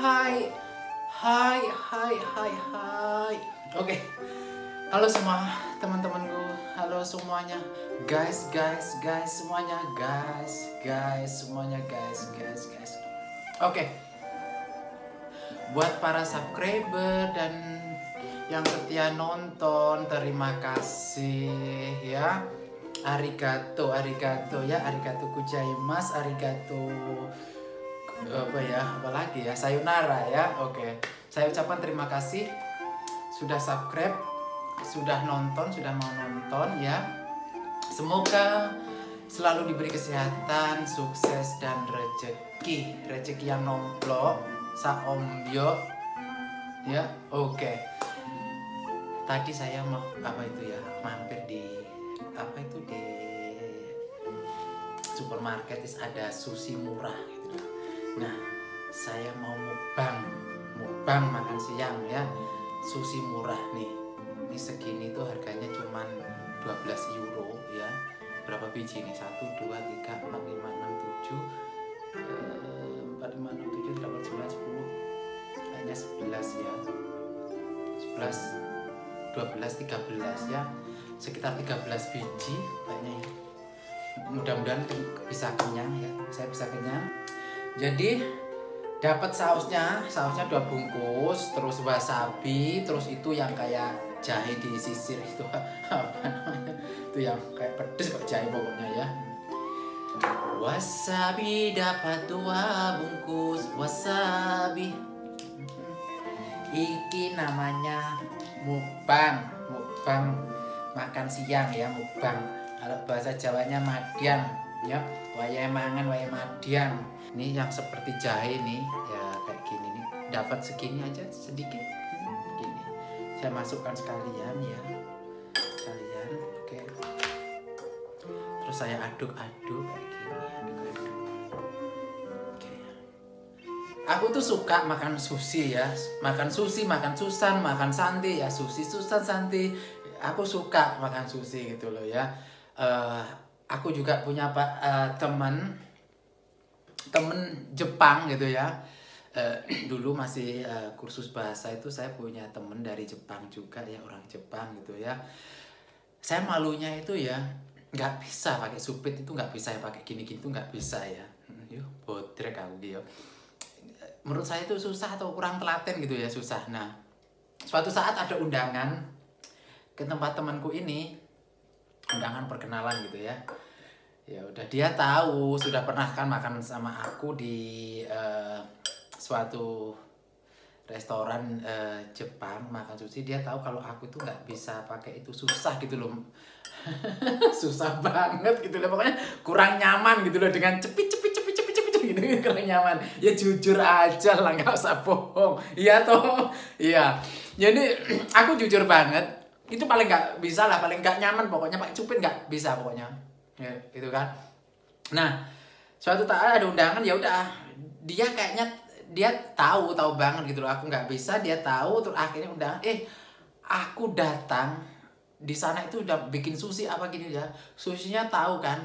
Hai, hai, hai, hai, hai. Oke, halo semua teman-temanku, halo semuanya, guys, guys, guys, semuanya, guys, guys, semuanya, guys, guys, guys. Oke, buat para subscriber dan yang setia nonton, terima kasih ya. Arigato, arigato ya, arigato gozaimasu, arigato apa ya apalagi ya? Sayonara ya oke. Saya ucapkan terima kasih. Sudah subscribe sudah nonton sudah mau nonton ya. Semoga selalu diberi kesehatan sukses dan rezeki rezeki yang nomplok saombyo ya oke. Tadi saya mau apa itu ya mampir di apa itu di supermarket ada sushi murah Nah, saya mau mukbang, mukbang makan siang ya. Sushi murah nih. Ini segini tuh harganya cuman 12 euro ya. Berapa biji nih? 1 2 3 4 5 6 7 eh, 4 5 6 7 8 9 10 kayaknya 11 ya. 11 12 13 ya. Sekitar 13 biji kayaknya ya. Mudah-mudahan bisa kenyang ya. Saya bisa kenyang jadi dapat sausnya sausnya dua bungkus terus wasabi terus itu yang kayak jahe di sisir itu apa namanya? Itu yang kayak pedes kok jahe pokoknya ya. Wasabi dapat dua bungkus wasabi. Iki namanya mukbang mukbang makan siang ya mukbang. Kalau bahasa Jawanya madian ya. Wayai mangan wayai madian ini yang seperti jahe nih ya kayak gini nih. Dapat segini aja sedikit. Gini. Saya masukkan sekalian ya. Sekalian oke. Terus saya aduk-aduk kayak gini. Aduk-aduk aku tuh suka makan sushi ya. Makan sushi makan susan makan santi ya. Sushi susan santi. Aku suka makan sushi gitu loh ya. Uh, aku juga punya pak uh, teman temen Jepang gitu ya. Uh, dulu masih uh, kursus bahasa itu saya punya temen dari Jepang juga ya orang Jepang gitu ya. Saya malunya itu ya nggak bisa pakai supit itu nggak bisa ya pakai gini gini tuh nggak bisa ya. Yuk bodrek aku gitu menurut saya itu susah atau kurang telaten gitu ya susah. Nah suatu saat ada undangan ke tempat temanku ini undangan perkenalan gitu ya ya udah dia tahu sudah pernah kan makan sama aku di uh, suatu restoran uh, Jepang makan sushi. Dia tahu kalau aku itu nggak bisa pakai itu. Susah gitu loh. Susah banget gitu loh. Pokoknya kurang nyaman gitu loh. Dengan cepit cepit cepit cepit cepit gitu. Kurang nyaman. Ya jujur aja lah nggak usah bohong. Iya toh? Iya. Jadi aku jujur banget. Itu paling nggak bisa lah paling nggak nyaman pokoknya. Pakai cupit nggak bisa pokoknya ya, gitu kan. Nah suatu saat ada undangan ya udah dia kayaknya dia tahu tahu banget gitu loh aku nggak bisa dia tahu terus akhirnya undangan eh aku datang di sana itu udah bikin sushi apa gini ya. Sushinya tahu kan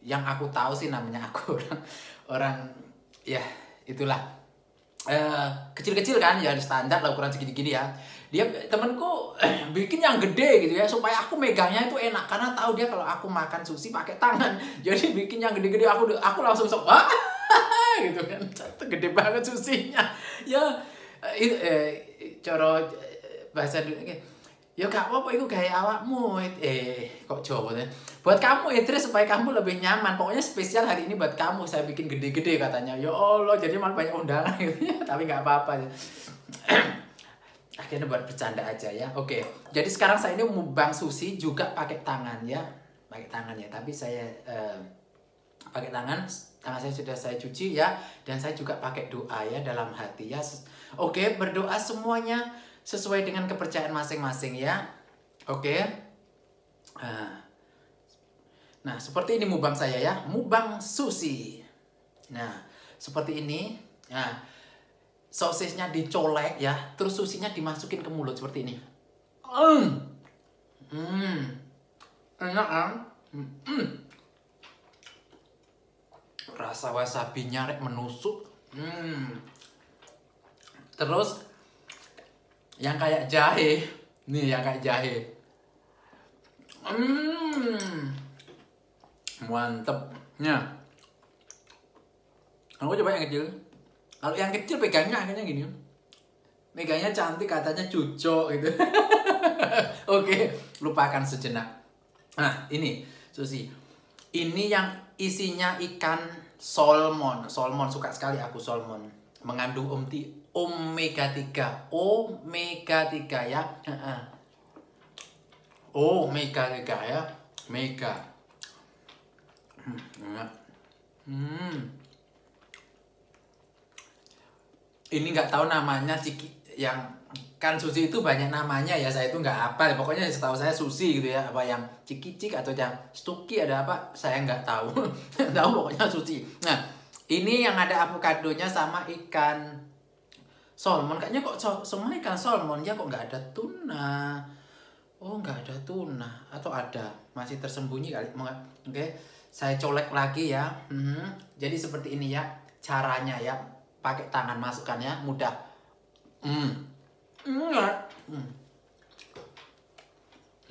yang aku tahu sih namanya aku orang orang ya itulah. Eh, kecil-kecil kan ya standar lah ukuran segini-gini ya dia temenku bikin yang gede gitu ya supaya aku megangnya itu enak. Karena tahu dia kalau aku makan sushi pakai tangan. Jadi bikin yang gede-gede aku aku langsung sok wah! Gitu kan. Gede banget susinya ya itu eh, coro bahasa ya gak apa-apa itu kayak awakmu. Eh kok Jawa ya? Buat kamu Idris supaya kamu lebih nyaman. Pokoknya spesial hari ini buat kamu saya bikin gede-gede katanya. Ya Allah jadi malah banyak undangan. Gitu tapi nggak apa-apa akhirnya buat bercanda aja ya. Oke jadi sekarang saya ini mubang sushi juga pakai tangan ya. Pakai tangan ya tapi saya eh, pakai tangan. Tangan saya sudah saya cuci ya dan saya juga pakai doa ya dalam hati ya. Oke berdoa semuanya sesuai dengan kepercayaan masing-masing ya. Oke. Nah seperti ini mubang saya ya mubang sushi nah seperti ini. Nah sosisnya dicolek ya terus susinya dimasukin ke mulut seperti ini. Hmm. Hmm. Enak kan hmm. rasa wasabinya rek menusuk. Hmm. Terus yang kayak jahe. Nih yang kayak jahe. Hmm. Mantepnya aku coba yang kecil kalau yang kecil pegangnya akhirnya gini megangnya cantik katanya cucok gitu. Oke lupakan sejenak. Nah ini Susi. Ini yang isinya ikan salmon salmon suka sekali aku salmon mengandung omti omega 3 omega 3 ya. Omega 3 ya. Mega. Hmm, hmm. Ini nggak tahu namanya ciki yang kan sushi itu banyak namanya ya saya itu nggak apa pokoknya setahu saya sushi gitu ya apa yang ciki-cik atau yang stuki ada apa saya nggak tahu. Tahu pokoknya sushi nah ini yang ada avokadonya sama ikan salmon. Kayaknya kok semua ikan salmon ya kok nggak ada tuna? Oh nggak ada tuna. Atau ada? Masih tersembunyi kali. Oke saya colek lagi ya. Hmm. jadi seperti ini ya caranya ya pakai tangan masukkannya mudah. Hmm. Enggak hmm.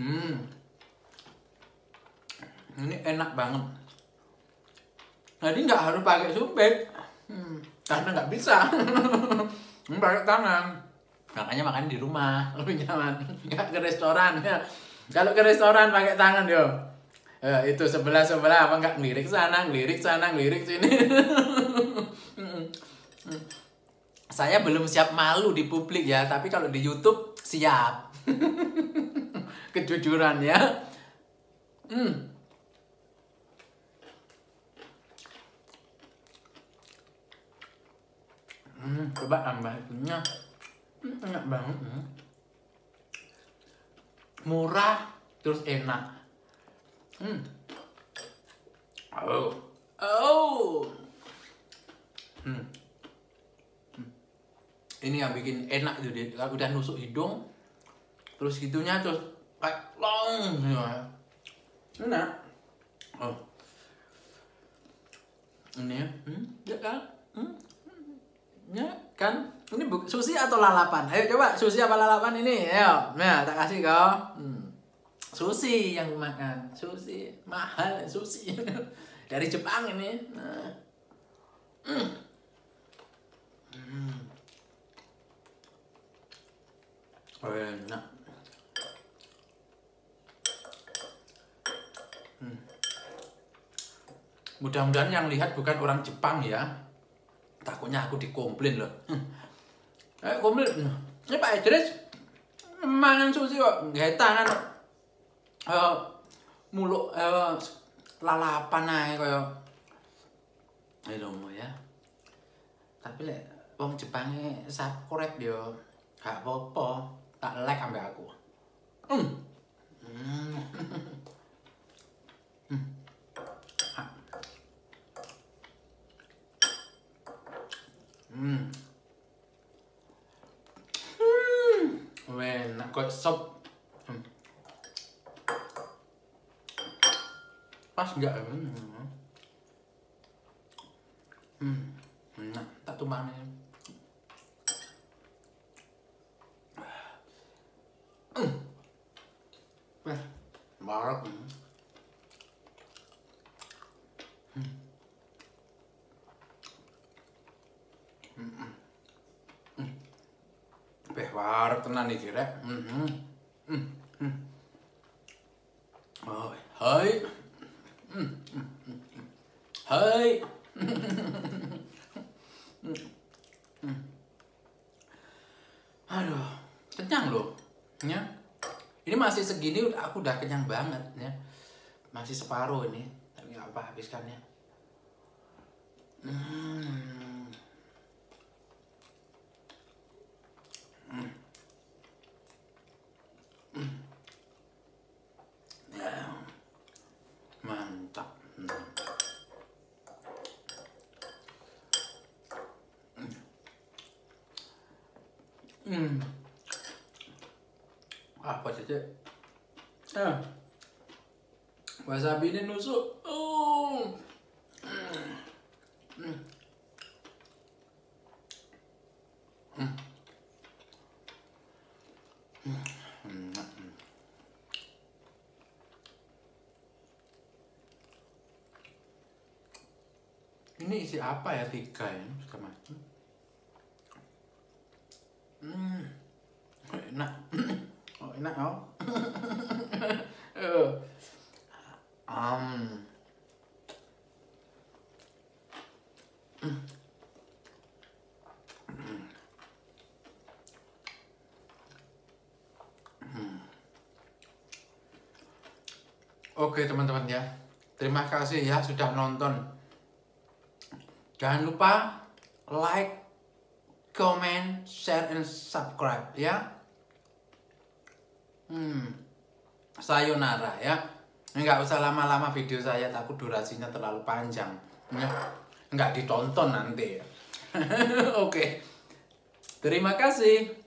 hmm. Ini enak banget. Jadi nggak harus pakai sumpit. Hmm. karena nggak bisa. Ini pakai tangan. Makanya makan di rumah. Lebih nyaman. Nggak ke restoran ya. Kalau ke restoran pakai tangan yo. Eh, itu sebelah sebelah apa nggak? Ngelirik sana ngelirik sana ngelirik sini saya belum siap malu di publik ya tapi kalau di YouTube siap kejujuran ya hmm. Hmm, coba tambah itunya hmm, enak banget hmm. murah terus enak hmm. oh hmm ini yang bikin enak itu dia udah nusuk hidung terus gitunya terus kayak long ya. enak oh ini ya hmm? ya kan hmm? ya kan ini susi atau lalapan ayo coba susi apa lalapan ini ayo nah tak kasih kau hmm. susi yang makan susi mahal susi dari Jepang ini nah. hmm. Hmm. Enak hmm. mudah-mudahan yang lihat bukan orang Jepang ya takutnya aku dikomplain loh hmm. eh komplain ini Pak Idris mangan sushi kok nggak tangan uh, muluk uh, lalapan aja kaya ayo ya tapi lek wong Jepangnya sap korek yo gak apa-apa like sampai aku hmm. Hmm. hmm. Hmm. Hmm. Enak kok sop. Hmm. Pas enggak? Hmm. Hmm. Enak, tak tumbangnya. Mark. Hmm. Hmm. Hmm. Beh, war tenan iki rek. Hmm. Hmm. Oh, hai. Hmm. Hai. Masih segini aku udah kenyang banget ya masih separuh ini tapi nggak apa habiskannya hmm. Hmm. Hmm. Ya. mantap hmm apa sih ah wasabi ah. ini nusuk oh hmm. Hmm. Ini isi apa ya tiga ya segala macam. Hmm, enak. Hmm. Um Oke teman-teman ya, terima kasih ya sudah nonton. Jangan lupa like, comment, share, and subscribe ya. Hmm, sayonara ya. Nggak usah lama-lama video saya, takut durasinya terlalu panjang. Ya, nggak ditonton nanti. Oke, terima kasih.